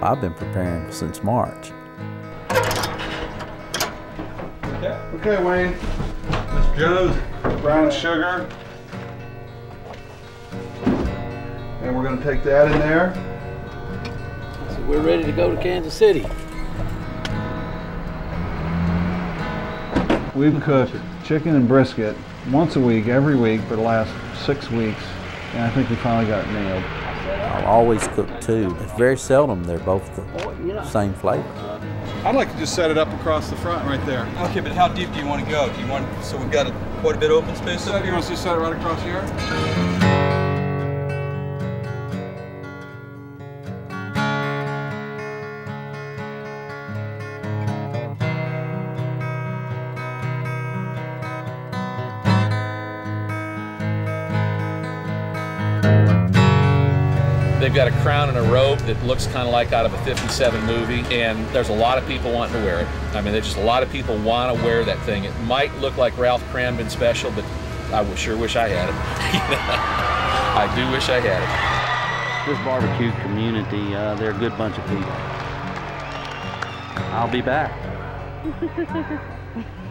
I've been preparing since March. Okay, Wayne. Mr. Joe's Brown sugar. And we're gonna take that in there. So we're ready to go to Kansas City. We've cooked chicken and brisket once a week, every week for the last six weeks, and I think we finally got nailed. I'll always cook two. It's very seldom they're both the same flavor. I'd like to just set it up across the front right there. Okay, but how deep do you want to go? Do you want, so we've got a, quite a bit of open space So up you want to just set it right across here? They've got a crown and a robe that looks kind of like out of a 57 movie, and there's a lot of people wanting to wear it. I mean, there's just a lot of people want to wear that thing. It might look like Ralph Kramden special, but I sure wish I had it. I do wish I had it. This barbecue community, uh, they're a good bunch of people. I'll be back.